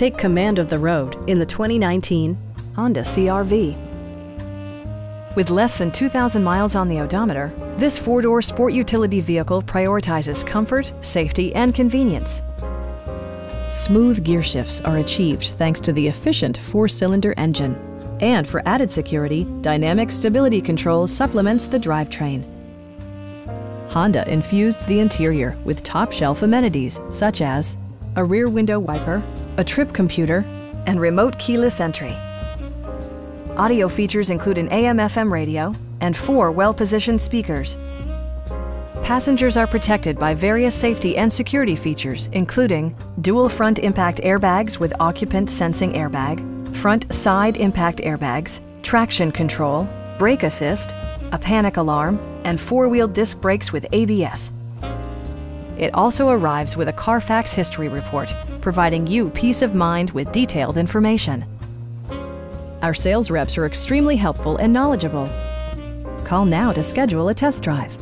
Take command of the road in the 2019 Honda CRV. With less than 2,000 miles on the odometer, this four-door sport utility vehicle prioritizes comfort, safety, and convenience. Smooth gear shifts are achieved thanks to the efficient four-cylinder engine. And for added security, Dynamic Stability Control supplements the drivetrain. Honda infused the interior with top-shelf amenities such as a rear window wiper, a trip computer, and remote keyless entry. Audio features include an AM-FM radio and four well-positioned speakers. Passengers are protected by various safety and security features, including dual front impact airbags with occupant sensing airbag, front side impact airbags, traction control, brake assist, a panic alarm, and four-wheel disc brakes with ABS. It also arrives with a Carfax history report, providing you peace of mind with detailed information. Our sales reps are extremely helpful and knowledgeable. Call now to schedule a test drive.